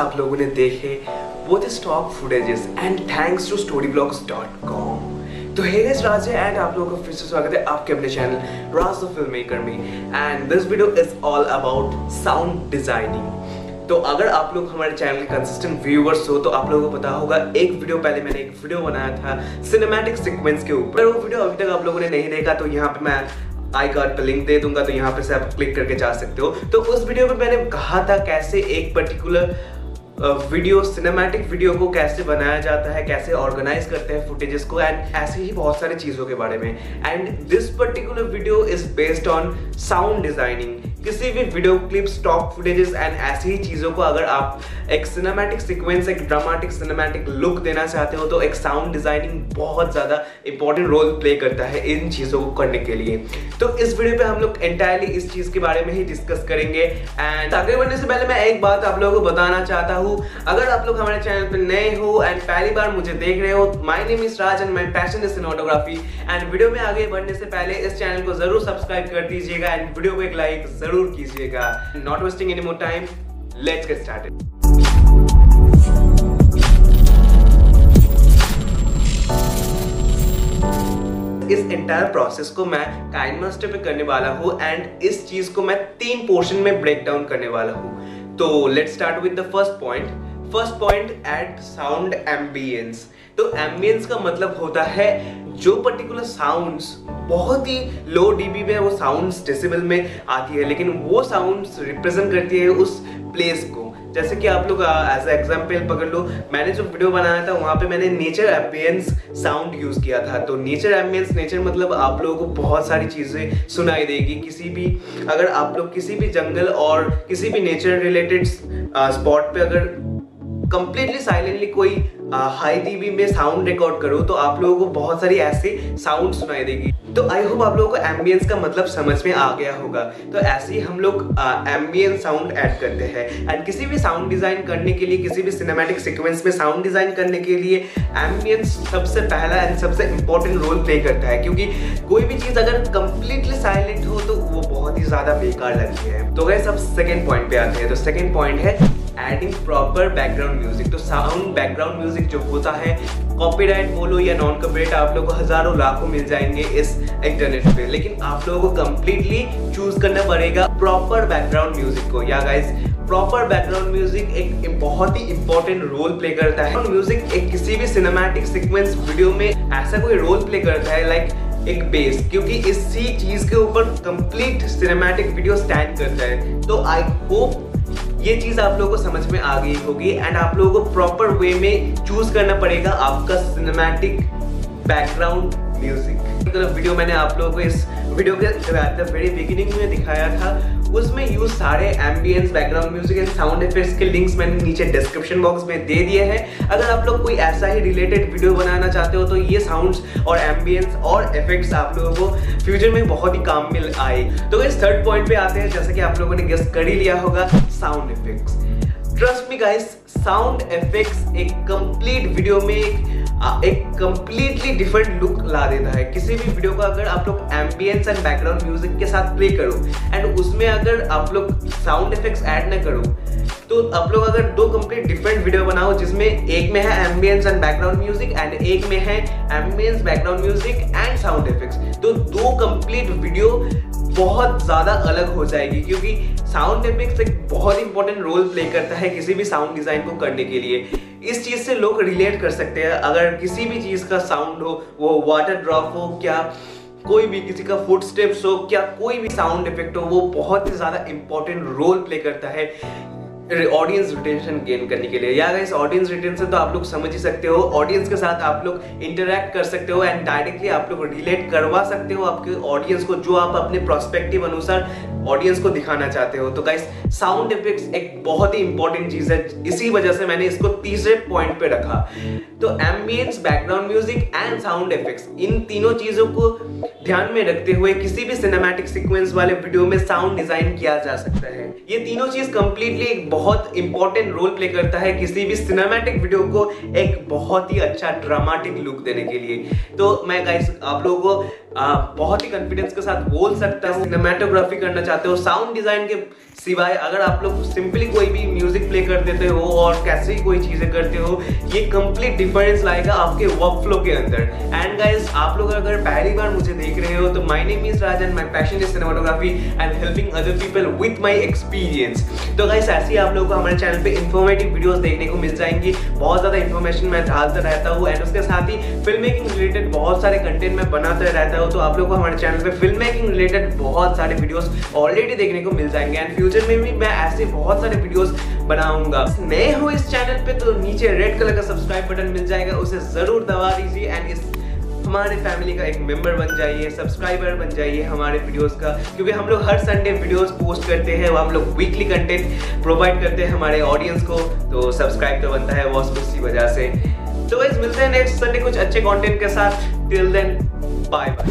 आप लोगों ने देखे वो थे stock footages and thanks to story blogs dot com तो हे गाइस राज एंड आप लोगों का फिर से स्वागत है आपके अपने channel Raj the film maker में. And this video is all about sound designing तो अगर आप लोग हमारे चैनल के कंसिस्टेंट व्यूवर्स हो तो आप लोगों को पता होगा, एक वीडियो पहले मैंने एक वीडियो बनाया था सिनेमैटिक सीक्वेंस के ऊपर. वो वीडियो अभी तक आप लोगों ने नहीं देखा तो यहाँ पे मैं आई कार्ड पे लिंक दे दूँगा तो यहाँ पे से आप क्लिक करके जा सकते हो. तो उस वीडियो में मैंने कहा था कैसे एक पर्टिकुलर वीडियो सिनेमैटिक वीडियो को कैसे बनाया जाता है, कैसे ऑर्गेनाइज करते हैं फुटेजेस को एंड ऐसे ही बहुत सारी चीज़ों के बारे में। And this particular video is based on sound designing किसी भी video clip stock footages and ऐसी ही चीज़ों को अगर आप एक सिनेमैटिक सीक्वेंस एक ड्रामेटिक सिनेमैटिक लुक देना चाहते हो तो एक साउंड डिज़ाइनिंग बहुत ज़्यादा इंपॉर्टेंट रोल प्ले करता है इन चीज़ों को करने के लिए। तो इस वीडियो पे हम लोग एंटायरली इस चीज़ के बारे में ही डिस्कस करेंगे। एंड आगे बढ़ने से पहले मैं एक बात आप लोगों को बताना चाहता हूँ। अगर आप लोग हमारे चैनल पर नए हो एंड पहली बार मुझे देख रहे हो my name is Raj and my passion is cinematography and video में आगे बढ़ने से पहले इस चैनल को ज़रूर सब्सक्राइब कर दीजिएगा। एंड वीडियो को एक लाइक ज़रूर कीजिएगा। Not wasting any more time let's get started इस एंटायर प्रोसेस को मैं काइंड मास्टर पे करने वाला हूँ एंड इस चीज़ को मैं तीन पोर्शन में ब्रेक डाउन करने वाला हूँ। तो let's start with the first point first point at sound ambience तो एम्बियंस का मतलब होता है जो पर्टिकुलर साउंड्स बहुत ही लो डीबी में वो साउंड्स डेसिबल में आती है, लेकिन वो साउंड्स रिप्रेजेंट करती है उस प्लेस को। जैसे कि आप लोग एज एग्ज़ाम्पल पकड़ लो, मैंने जो वीडियो बनाया था, वहाँ पे मैंने नेचर एम्बियंस साउंड यूज़ किया था। तो नेचर एम्बियंस नेचर मतलब आप लोगों को बहुत सारी चीज़ें सुनाई देगी। किसी भी, अगर आप लोग किसी भी जंगल और किसी भी नेचर रिलेटेड स्पॉट पे अगर कंप्लीटली साइलेंटली कोई हाई डीबी में साउंड रिकॉर्ड करो तो आप लोगों को बहुत सारी ऐसे साउंड सुनाई देगी। तो आई होप आप लोगों को एम्बियंस का मतलब समझ में आ गया होगा। तो ऐसे ही हम लोग एम्बियंस साउंड ऐड करते हैं। एंड किसी भी साउंड डिज़ाइन करने के लिए, किसी भी सिनेमैटिक सीक्वेंस में साउंड डिज़ाइन करने के लिए एम्बियंस सबसे पहला एंड सबसे इंपॉर्टेंट रोल प्ले करता है। क्योंकि कोई भी चीज़ अगर कंप्लीटली साइलेंट हो तो वो बहुत ही ज़्यादा बेकार लगती है। तो गए सब सेकेंड पॉइंट पे आते हैं। तो सेकेंड पॉइंट है एडिंग प्रॉपर बैकग्राउंड म्यूज़िक तो साउंड बैकग्राउंड म्यूज़िक जो होता है कॉपीराइट बोलो या नॉन कॉपीराइट आप लोगों को हज़ारों लाखों मिल जाएँगे इस इंटरनेट पे। लेकिन आप लोगों को कंप्लीटली चूज़ करना पड़ेगा प्रॉपर बैकग्राउंड म्यूज़िक को। या गाइस प्रॉपर बैकग्राउंड म्यूज़िक एक बहुत ही इंपॉर्टेंट रोल प्ले करता है। म्यूज़िक एक किसी भी सिनेमैटिक सीक्वेंस वीडियो में ऐसा कोई रोल प्ले करता है लाइक एक बेस क्योंकि इसी चीज़ के ऊपर कंप्लीट सिनेमैटिक वीडियो स्टैंड करता है। तो आई होप ये चीज़ आप लोगों को समझ में आ गई होगी एंड आप लोगों को प्रॉपर वे में चूज़ करना पड़ेगा आपका सिनेमैटिक बैकग्राउंड म्यूज़िक मतलब वीडियो मैंने आप लोगों को इस वीडियो के वेरी बिगिनिंग में दिखाया था, उसमें यूज़ सारे ambience background music and sound effects के लिंक्स मैंने नीचे डिस्क्रिप्शन बॉक्स में दे दिए हैं। अगर आप लोग कोई ऐसा ही रिलेटेड वीडियो बनाना चाहते हो तो ये साउंड्स और एम्बियंस और इफेक्ट्स आप लोगों को फ्यूचर में बहुत ही काम में आए। तो इस थर्ड पॉइंट पे आते हैं, जैसे कि आप लोगों ने गेस्ट कर ही लिया होगा sound effects trust me guys sound effects एक कंप्लीट वीडियो में एक एक कंप्लीटली डिफरेंट लुक ला देता है। किसी भी वीडियो को अगर आप लोग एम्बियंस एंड बैकग्राउंड म्यूज़िक के साथ प्ले करो एंड उसमें अगर आप लोग साउंड इफेक्ट्स ऐड ना करो तो आप लोग अगर दो कंप्लीट डिफरेंट वीडियो बनाओ, जिसमें एक में है ambience and background music and एक में है ambience background music and sound effects तो दो कंप्लीट वीडियो बहुत ज़्यादा अलग हो जाएगी, क्योंकि साउंड इफेक्ट्स एक बहुत इंपॉर्टेंट रोल प्ले करता है किसी भी साउंड डिज़ाइन को करने के लिए। इस चीज़ से लोग रिलेट कर सकते हैं। अगर किसी भी चीज़ का साउंड हो, वो वाटर ड्रॉप हो, क्या कोई भी किसी का फुट स्टेप्स हो, क्या कोई भी साउंड इफ़ेक्ट हो, वो बहुत ही ज़्यादा इंपॉर्टेंट रोल प्ले करता है। ऑडियंस रिटेंशन गेन करने के लिए। या इस ऑडियंस रिटेंशन तो आप लोग समझ ही सकते हो ऑडियंस के साथ आप लोग इंटरेक्ट कर सकते हो एंड डायरेक्टली आप लोग रिलेट करवा सकते हो आपके ऑडियंस को, जो आप अपने प्रोस्पेक्टिव अनुसार ऑडियंस को दिखाना चाहते हो। तो गाइस साउंड इफेक्ट्स एक बहुत ही इंपॉर्टेंट चीज़ है, इसी वजह से मैंने इसको तीसरे पॉइंट पे रखा। तो ambience background music and sound effects इन तीनों चीज़ों को ध्यान में रखते हुए किसी भी सिनेमैटिक सीक्वेंस वाले वीडियो में साउंड डिज़ाइन किया जा सकता है। ये तीनों चीज़ कंप्लीटली एक बहुत इंपॉर्टेंट रोल प्ले करता है किसी भी सिनेमैटिक वीडियो को एक बहुत ही अच्छा ड्रामाटिक लुक देने के लिए। तो मैं गाइस आप लोगों को आ, बहुत ही कॉन्फिडेंस के साथ बोल सकता हूँ। सिनेमाटोग्राफी करना चाहते हो साउंड डिज़ाइन के सिवाय अगर आप लोग सिंपली कोई भी म्यूज़िक प्ले कर देते हो और कैसे ही कोई चीज़ें करते हो ये कंप्लीट डिफरेंस लाएगा आपके वर्क फ्लो के अंदर। एंड गाइस आप लोग अगर पहली बार मुझे देख रहे हो तो my name is Rajan my passion is cinematography and helping other people with my experience तो गाइस ऐसे ही आप लोगों को हमारे चैनल पे इन्फॉर्मेटिव वीडियोस देखने को मिल जाएँगी। बहुत ज़्यादा इन्फॉर्मेशन मैं डालता रहता हूँ एंड उसके साथ ही फ़िल्म मेकिंग रिलेटेड बहुत सारे कंटेंट मैं बनाता रहता हूँ तो आप लोग को हमारे चैनल पे फ़िल्म मेकिंग रिलेटेड बहुत सारे वीडियोस ऑलरेडी देखने को मिल जाएँगे। एंड फ्यूचर में भी मैं ऐसे बहुत सारे वीडियोस बनाऊँगा। नए हो इस चैनल पे तो नीचे रेड कलर का सब्सक्राइब बटन मिल जाएगा। उसे ज़रूर दबा दीजिए एंड इस हमारे फैमिली का एक मेंबर बन जाइए सब्सक्राइबर बन जाइए हमारे वीडियोस का। क्योंकि हम लोग हर संडे वीडियोस पोस्ट करते हैं हम लोग वीकली कंटेंट प्रोवाइड करते हैं हमारे ऑडियंस को। तो सब्सक्राइब तो बनता है, वो उसी वजह से। तो गाइस मिलते हैं नेक्स्ट संडे कुछ अच्छे कंटेंट के साथ। Till then Bye bye.